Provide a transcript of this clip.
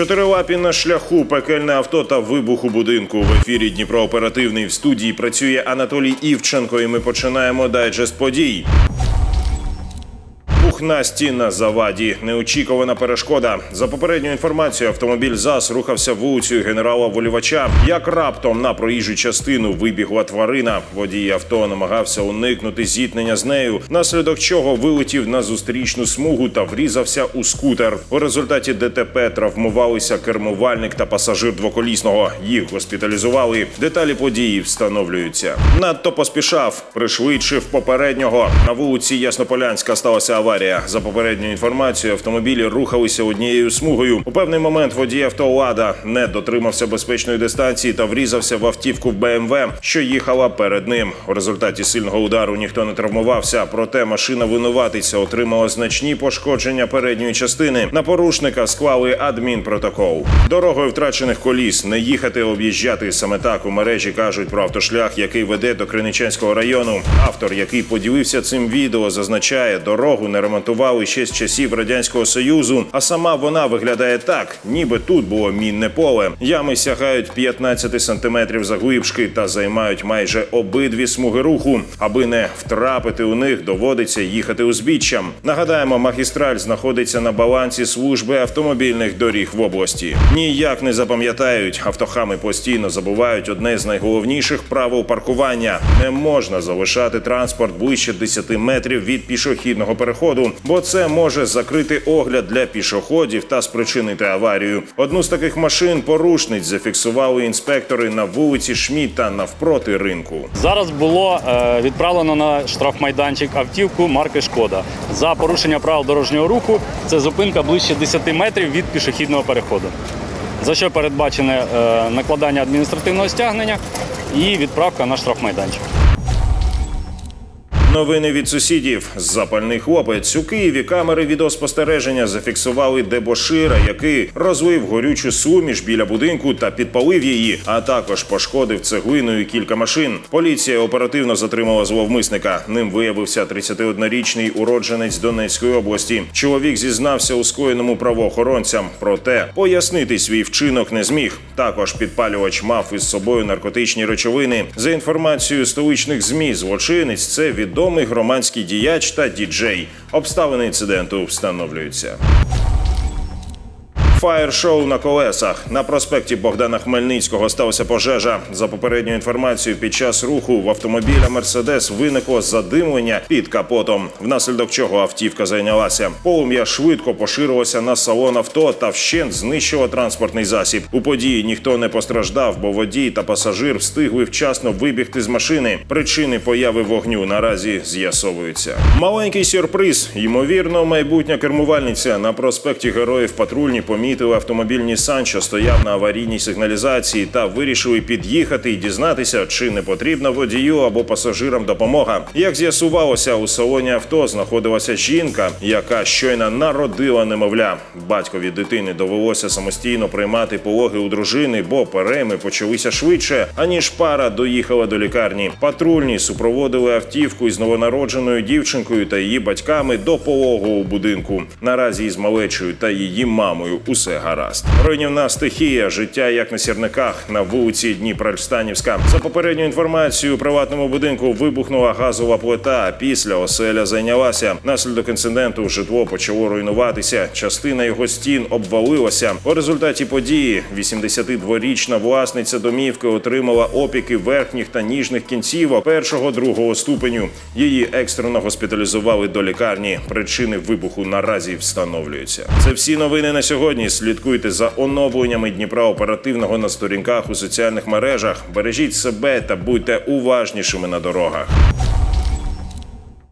Чотирилапі на шляху, пекельне авто та вибух у будинку. В ефірі Дніпро оперативний в студії працює Анатолій Івченко. І ми починаємо дайджест подій. Пухнасті на заваді. Неочікувана перешкода. За попередньою інформацією, автомобіль ЗАЗ рухався вулицею генерала Волівача. Як раптом на проїжджу частину вибігла тварина. Водій авто намагався уникнути зіткнення з нею, наслідок чого вилетів на зустрічну смугу та врізався у скутер. У результаті ДТП травмувалися кермувальник та пасажир двоколісного. Їх госпіталізували. Деталі події встановлюються. Надто поспішав, пришвидшив попереднього. На вулиці Яснополянська сталася аварія. За попередньою інформацією, автомобілі рухалися однією смугою. У певний момент водій авто «Лада» не дотримався безпечної дистанції та врізався в автівку в БМВ, що їхала перед ним. У результаті сильного удару ніхто не травмувався. Проте машина винуватиця отримала значні пошкодження передньої частини. На порушника склали адмінпротокол. Дорогою втрачених коліс не їхати, об'їжджати саме так у мережі кажуть про автошлях, який веде до Криничанського району. Автор, який поділився цим відео, зазначає, дорогу не ремонтували ще з часів радянського союзу. А сама вона виглядає так, ніби тут було мінне поле. Ями сягають 15 сантиметрів заглибшки та займають майже обидві смуги руху. Аби не втрапити у них, доводиться їхати узбіччям. Нагадаємо, магістраль знаходиться на балансі служби автомобільних доріг в області. Ніяк не запам'ятають. Автохами постійно забувають одне з найголовніших правил паркування: не можна залишати транспорт ближче 10 метрів від пішохідного переходу, бо це може закрити огляд для пішоходів та спричинити аварію. Одну з таких машин порушниць зафіксували інспектори на вулиці Шміта навпроти ринку. Зараз було е, відправлено на штрафмайданчик автівку марки Шкода за порушення правил дорожнього руху. Це зупинка ближче 10 метрів від пішохідного переходу. За що передбачене е, накладання адміністративного стягнення і відправка на штрафмайданчик. Новини від сусідів. Запальний хлопець у Києві камери відеоспостереження зафіксували дебошира, який розлив горючу суміш біля будинку та підпалив її, а також пошкодив цеглиною кілька машин. Поліція оперативно затримала зловмисника. Ним виявився 31-річний уродженець Донецької області. Чоловік зізнався у скоєному правоохоронцям, проте пояснити свій вчинок не зміг. Також підпалювач мав із собою наркотичні речовини. За інформацією столичних змі, злочинець це відомий громадський діяч та діджей. Обставини інциденту встановлюються. Фаєр-шоу на колесах на проспекті Богдана Хмельницького сталася пожежа. За попередньою інформацією, під час руху в автомобіля Мерседес виникло задимлення під капотом, внаслідок чого автівка зайнялася. Полум'я швидко поширилося на салон авто та вщент знищило транспортний засіб. У події ніхто не постраждав, бо водій та пасажир встигли вчасно вибігти з машини. Причини появи вогню наразі з'ясовуються. Маленький сюрприз. Ймовірно, майбутня кермувальниця на проспекті Героїв патрульні помітили автомобіль Нісан, що стояв на аварійній сигналізації, та вирішили під'їхати і дізнатися, чи не потрібна водію або пасажирам допомога. Як з'ясувалося, у салоні авто знаходилася жінка, яка щойно народила немовля. Батькові дитини довелося самостійно приймати пологи у дружини, бо перейми почалися швидше, аніж пара доїхала до лікарні. Патрульні супроводили автівку із новонародженою дівчинкою та її батьками до пологового будинку. Наразі із малечою та її мамою усе гаразд. Руйнівна стихія, життя як на сірниках на вулиці Дніпро-Станівська. За попередньою інформацією, у приватному будинку вибухнула газова плита. Після оселя зайнялася. Наслідок інциденту житло почало руйнуватися. Частина його стін обвалилася. У результаті події 82-річна власниця домівки отримала опіки верхніх та ніжних кінцівок першого другого ступеню. Її екстрено госпіталізували до лікарні. Причини вибуху наразі встановлюються. Це всі новини на сьогодні. Слідкуйте за оновленнями Дніпра оперативного на сторінках у соціальних мережах. Бережіть себе та будьте уважнішими на дорогах.